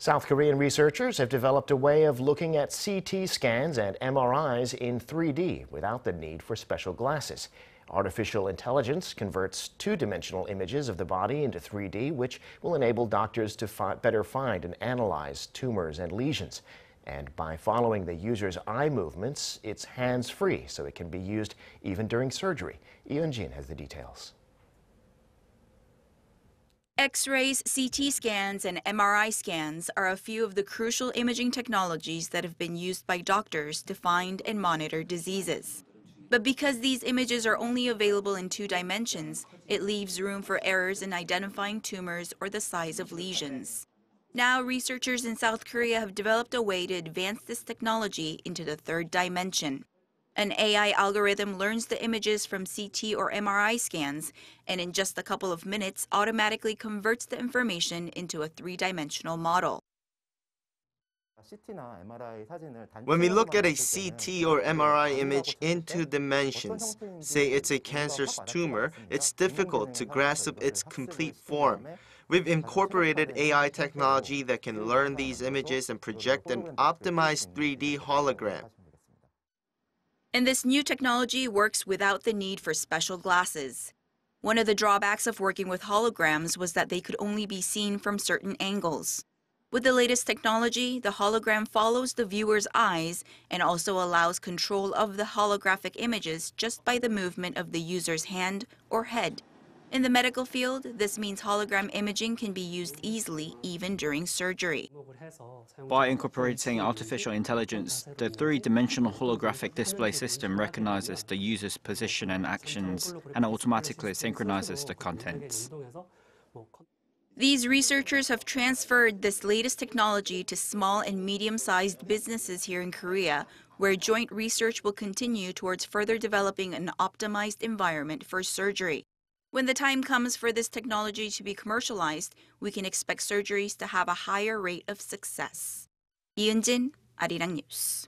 South Korean researchers have developed a way of looking at CT scans and MRIs in 3D without the need for special glasses. Artificial intelligence converts two-dimensional images of the body into 3D, which will enable doctors to fi better find and analyze tumors and lesions. And by following the user's eye movements, it's hands-free, so it can be used even during surgery. Lee Eun-jin has the details. X-rays, CT scans, and MRI scans are a few of the crucial imaging technologies that have been used by doctors to find and monitor diseases. But because these images are only available in two dimensions, it leaves room for errors in identifying tumors or the size of lesions. Now, researchers in South Korea have developed a way to advance this technology into the third dimension. An AI algorithm learns the images from CT or MRI scans and in just a couple of minutes automatically converts the information into a three-dimensional model. When we look at a CT or MRI image in two dimensions, say it's a cancerous tumor, it's difficult to grasp its complete form. We've incorporated AI technology that can learn these images and project an optimized 3D hologram. And this new technology works without the need for special glasses. One of the drawbacks of working with holograms was that they could only be seen from certain angles. With the latest technology, the hologram follows the viewer's eyes and also allows control of the holographic images just by the movement of the user's hand or head. In the medical field, this means hologram imaging can be used easily even during surgery. By incorporating artificial intelligence, the three-dimensional holographic display system recognizes the user's position and actions and automatically synchronizes the contents. These researchers have transferred this latest technology to small and medium-sized businesses here in Korea, where joint research will continue towards further developing an optimized environment for surgery. When the time comes for this technology to be commercialized, we can expect surgeries to have a higher rate of success. 이은진, 아리랑 뉴스.